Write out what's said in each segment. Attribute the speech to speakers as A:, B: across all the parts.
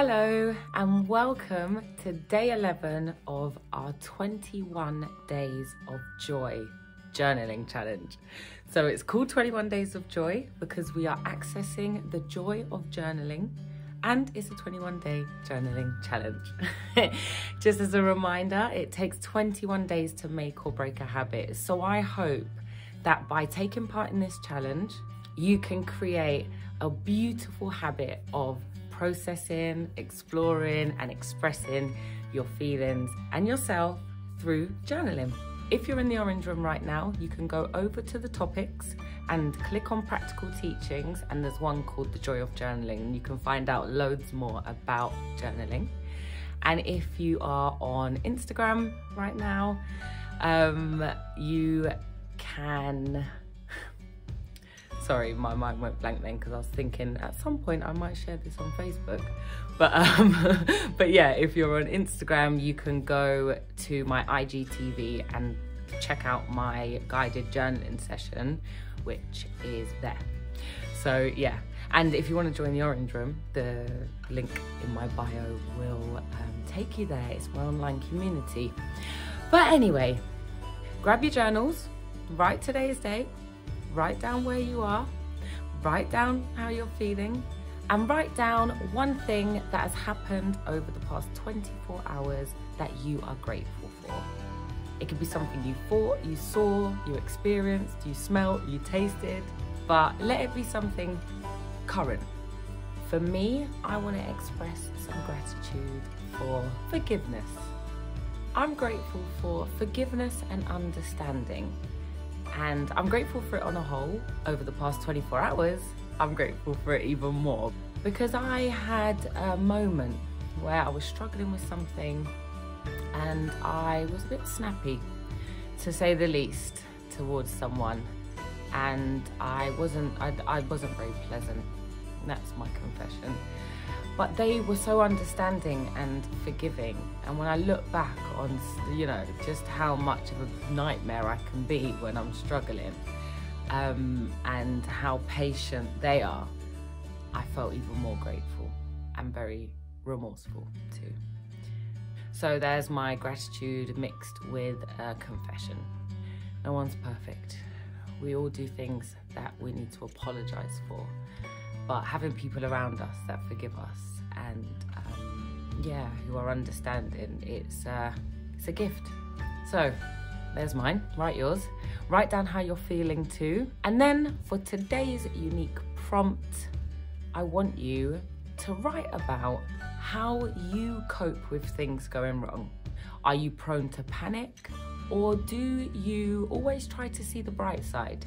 A: Hello, and welcome to day 11 of our 21 Days of Joy journaling challenge. So it's called 21 Days of Joy because we are accessing the joy of journaling and it's a 21 day journaling challenge. Just as a reminder, it takes 21 days to make or break a habit. So I hope that by taking part in this challenge, you can create a beautiful habit of processing, exploring, and expressing your feelings and yourself through journaling. If you're in the orange room right now, you can go over to the topics and click on practical teachings, and there's one called The Joy of Journaling, you can find out loads more about journaling. And if you are on Instagram right now, um, you can sorry, my mind went blank then because I was thinking at some point I might share this on Facebook. But um, but yeah, if you're on Instagram, you can go to my IGTV and check out my guided journaling session, which is there. So yeah, and if you want to join the Orange Room, the link in my bio will um, take you there. It's my online community. But anyway, grab your journals, write today's date, write down where you are, write down how you're feeling, and write down one thing that has happened over the past 24 hours that you are grateful for. It could be something you thought, you saw, you experienced, you smelled, you tasted, but let it be something current. For me, I want to express some gratitude for forgiveness. I'm grateful for forgiveness and understanding and I'm grateful for it on a whole. Over the past 24 hours, I'm grateful for it even more because I had a moment where I was struggling with something and I was a bit snappy, to say the least, towards someone. And I wasn't, I, I wasn't very pleasant. That's my confession. But they were so understanding and forgiving. And when I look back on, you know, just how much of a nightmare I can be when I'm struggling um, and how patient they are, I felt even more grateful and very remorseful too. So there's my gratitude mixed with a confession. No one's perfect. We all do things that we need to apologize for but having people around us that forgive us and um, yeah, who are understanding, it's uh, it's a gift. So there's mine. Write yours. Write down how you're feeling too. And then for today's unique prompt, I want you to write about how you cope with things going wrong. Are you prone to panic? Or do you always try to see the bright side?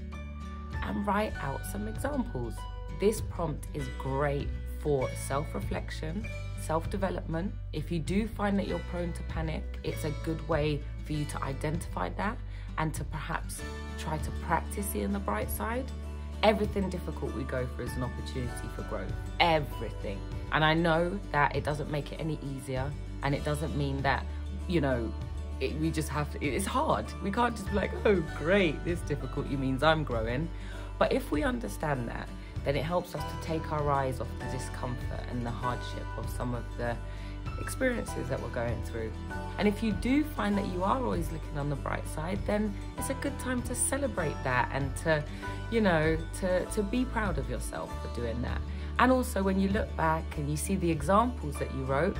A: And write out some examples. This prompt is great for self reflection, self development. If you do find that you're prone to panic, it's a good way for you to identify that and to perhaps try to practice seeing the bright side. Everything difficult we go through is an opportunity for growth. Everything. And I know that it doesn't make it any easier and it doesn't mean that, you know, it, we just have to, it's hard. We can't just be like, oh, great, this difficulty means I'm growing. But if we understand that, then it helps us to take our eyes off the discomfort and the hardship of some of the experiences that we're going through. And if you do find that you are always looking on the bright side, then it's a good time to celebrate that and to, you know, to, to be proud of yourself for doing that. And also when you look back and you see the examples that you wrote,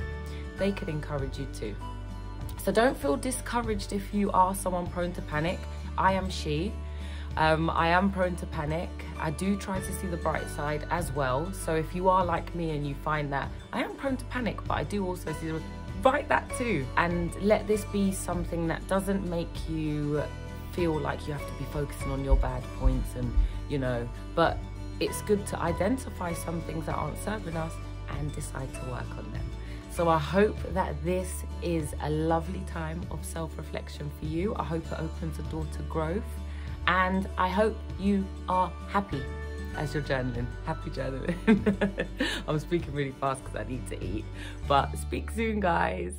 A: they could encourage you too. So don't feel discouraged if you are someone prone to panic. I am she. Um, I am prone to panic. I do try to see the bright side as well. So if you are like me and you find that I am prone to panic, but I do also see the write that too. And let this be something that doesn't make you feel like you have to be focusing on your bad points and, you know, but it's good to identify some things that aren't serving us and decide to work on them. So I hope that this is a lovely time of self-reflection for you. I hope it opens a door to growth and I hope you are happy as you're journaling. Happy journaling. I'm speaking really fast because I need to eat. But speak soon, guys.